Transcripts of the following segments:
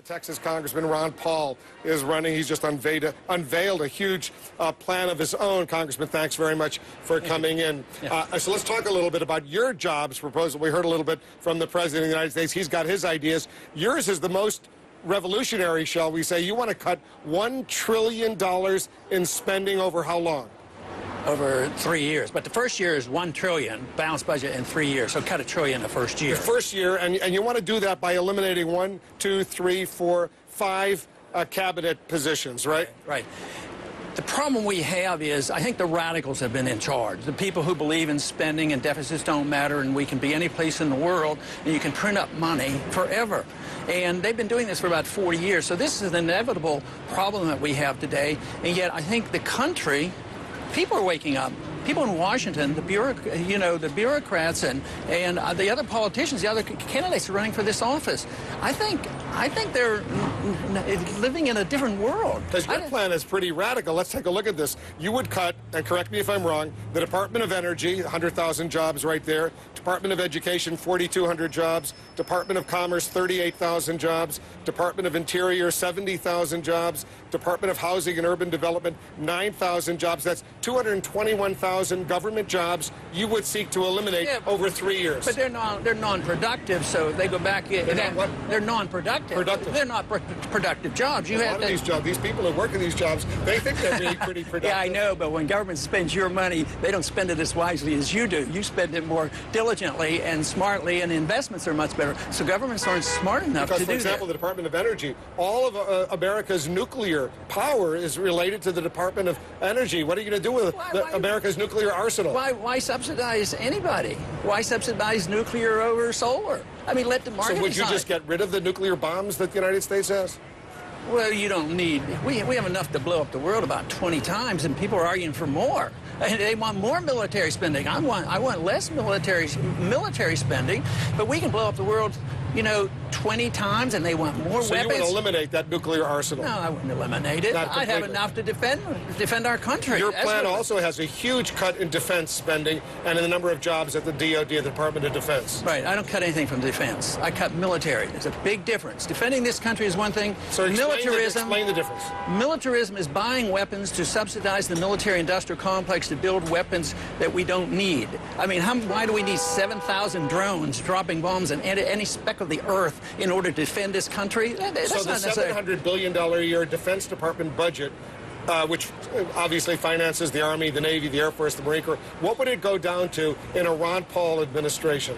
The Texas Congressman Ron Paul is running. He's just unveiled, unveiled a huge uh, plan of his own. Congressman, thanks very much for coming in. Uh, so let's talk a little bit about your jobs proposal. We heard a little bit from the President of the United States. He's got his ideas. Yours is the most revolutionary, shall we say. You want to cut $1 trillion in spending over how long? Over three years. But the first year is one trillion balanced budget in three years. So cut a trillion the first year. The first year, and, and you want to do that by eliminating one, two, three, four, five uh, cabinet positions, right? Right. The problem we have is I think the radicals have been in charge. The people who believe in spending and deficits don't matter and we can be any place in the world and you can print up money forever. And they've been doing this for about 40 years. So this is an inevitable problem that we have today. And yet I think the country people are waking up. People in Washington, the bureauc- you know, the bureaucrats and and uh, the other politicians, the other candidates running for this office. I think I think they're living in a different world. Because your plan is pretty radical. Let's take a look at this. You would cut, and correct me if I'm wrong, the Department of Energy, 100,000 jobs right there. Department of Education, 4,200 jobs. Department of Commerce, 38,000 jobs. Department of Interior, 70,000 jobs. Department of Housing and Urban Development, 9,000 jobs. That's 221,000 government jobs you would seek to eliminate Yeah, over three years. But they're non they're non-productive, so they go back. They're, they're non-productive. Productive. They're not pr- productive jobs. You a have lot of to- these jobs, these people who work in these jobs, they think they're really pretty productive. Yeah, I know, but when government spends your money, they don't spend it as wisely as you do. You spend it more diligently and smartly, and investments are much better. So governments aren't smart enough Because, to for do example, that. the Department of Energy, all of uh, America's nuclear power is related to the Department of Energy. What are you going to do with Why- the, why- America's nuclear arsenal? Why, why subsidize anybody? Why subsidize nuclear over solar? I mean, let the market So would you just get rid of the nuclear bombs that the United States has? Well, you don't need. We, we have enough to blow up the world about 20 times, and people are arguing for more. And they want more military spending. I want I want less military military spending, but we can blow up the world, you know, 20 times, and they want more So you weapons. would eliminate that nuclear arsenal. no, I wouldn't eliminate it. I'd have enough to defend defend our country. Your plan also has a huge cut in defense spending and in the number of jobs at the DoD, the Department of Defense. Right, I don't cut anything from defense. I cut military. There's a big difference. Defending this country is one thing. So explain the, militarism. explain the difference. Militarism is buying weapons to subsidize the military-industrial complex to build weapons that we don't need. I mean, how, why do we need 7,000 drones dropping bombs on any, any speck of the earth in order to defend this country? That's So the necessary. $700 billion a year Defense Department budget, uh, which obviously finances the Army, the Navy, the Air Force, the Marine Corps, what would it go down to in a Ron Paul administration?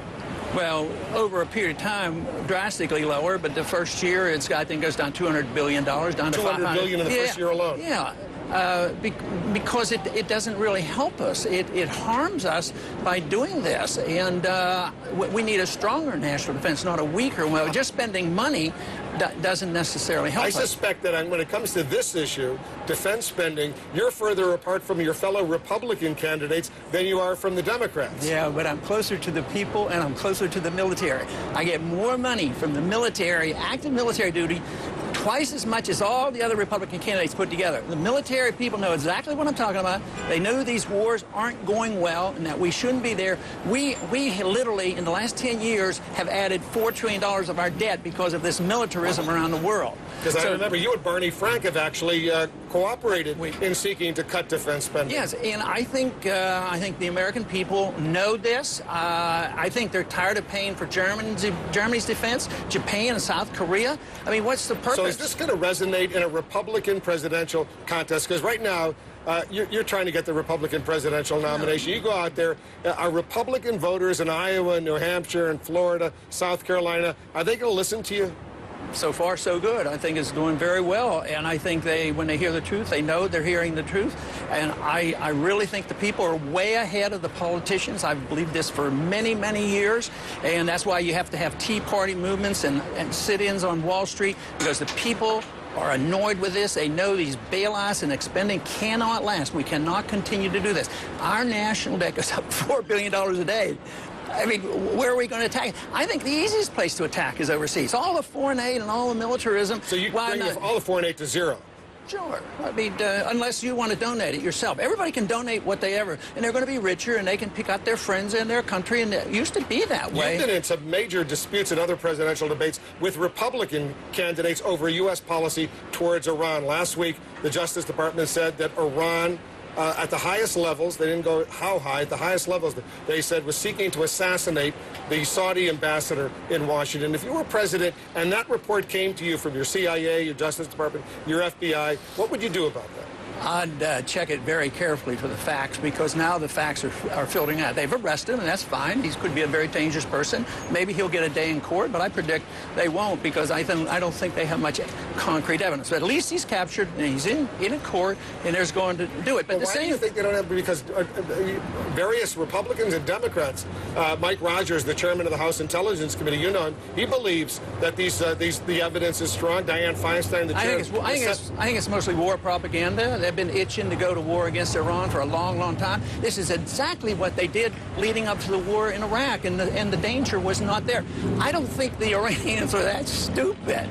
Well, over a period of time, drastically lower. But the first year, it's I think goes down 200 billion dollars down to 200 500 billion in the yeah, first year alone. Yeah. Uh, be- because it, it doesn't really help us. It, it harms us by doing this. And uh, we we need a stronger national defense, not a weaker one. Just spending money do- doesn't necessarily help I us. suspect that when it comes to this issue, defense spending, you're further apart from your fellow Republican candidates than you are from the Democrats. Yeah, but I'm closer to the people and I'm closer to the military. I get more money from the military, active military duty, twice as much as all the other Republican candidates put together. The military people know exactly what I'm talking about. They know these wars aren't going well and that we shouldn't be there. We, we literally, in the last 10 years, have added $4 trillion of our debt because of this around the world. Because I remember you and Barney Frank have actually uh, cooperated in seeking to cut defense spending. Yes, and I think uh, I think the American people know this. Uh, I think they're tired of paying for Germany's, Germany's defense, Japan and South Korea. I mean, what's the purpose? So is this going to resonate in a Republican presidential contest? Because right now, uh, you're, you're trying to get the Republican presidential nomination. You go out there, uh, are Republican voters in Iowa, New Hampshire, and Florida, South Carolina, are they going to listen to you? So far, so good. I think it's doing very well, and I think they, when they hear the truth, they know they're hearing the truth. And I, I really think the people are way ahead of the politicians. I've believed this for many, many years, and that's why you have to have Tea Party movements and, and sit-ins on Wall Street because the people are annoyed with this. They know these bailouts and expending cannot last. We cannot continue to do this. Our national debt goes up $4 billion a day. I mean, where are we going to attack? I think the easiest place to attack is overseas. All the foreign aid and all the militarism. So you bring not? all the foreign aid to zero. Sure. I mean, uh, unless you want to donate it yourself. Everybody can donate what they ever, and they're going to be richer, and they can pick out their friends in their country, and it used to be that way. You've been in some major disputes in other presidential debates with Republican candidates over U.S. policy towards Iran. Last week, the Justice Department said that Iran, uh, at the highest levels, they didn't go how high, at the highest levels, they said was seeking to assassinate the Saudi ambassador in Washington. If you were president and that report came to you from your CIA, your Justice Department, your FBI, what would you do about that? I'd uh, check it very carefully for the facts because now the facts are, are filtering out. They've arrested him, and that's fine. He could be a very dangerous person. Maybe he'll get a day in court, but I predict they won't because I, th- I don't think they have much concrete evidence. But at least he's captured and he's in, in a court, and there's going to do it. But Well, the why same do you think they don't have? Because uh, uh, various Republicans and Democrats, uh, Mike Rogers, the chairman of the House Intelligence Committee, you know him, he believes that these uh, these the evidence is strong. Dianne Feinstein, the I chair, think, it's, I, think it's, I think it's mostly war propaganda. They've been itching to go to war against Iran for a long, long time. This is exactly what they did leading up to the war in Iraq, and the, and the danger was not there. I don't think the Iranians are that stupid.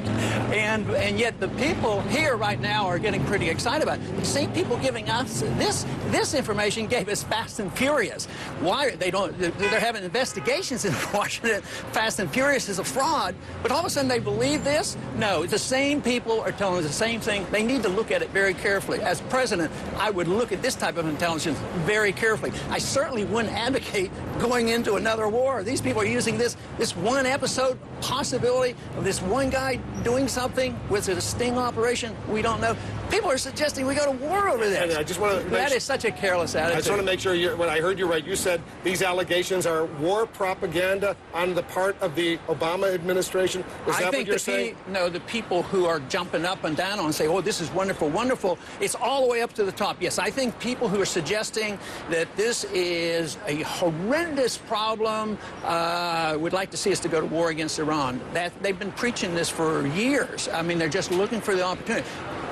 And, and yet the people here right now are getting pretty excited about it. Same people giving us this, this information gave us Fast and Furious. Why they don't, they're having investigations in Washington. Fast and Furious is a fraud, but all of a sudden they believe this? No, the same people are telling us the same thing. They need to look at it very carefully. As president, I would look at this type of intelligence very carefully. I certainly wouldn't advocate going into another war. These people are using this this one episode possibility of this one guy doing something. Was it a sting operation? We don't know. People are suggesting we go to war over this. And I just wanna make that su- is such a careless attitude. I just want to make sure you when I heard you right, you said these allegations are war propaganda on the part of the Obama administration. Is I that think what you're saying? pe- no, the people who are jumping up and down and say, "Oh, this is wonderful, wonderful," it's all the way up to the top. Yes, I think people who are suggesting that this is a horrendous problem uh, would like to see us to go to war against Iran. That they've been preaching this for years. I mean, they're just looking for the opportunity.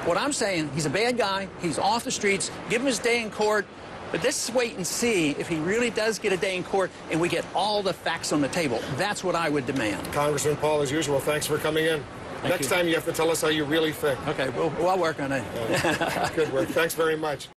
What I'm saying, he's a bad guy. He's off the streets. Give him his day in court. But let's wait and see if he really does get a day in court and we get all the facts on the table. That's what I would demand. Congressman Paul, as usual, thanks for coming in. Thank Next you. time you have to tell us how you really think. Okay, we'll, we'll work on it. Good work. Thanks very much.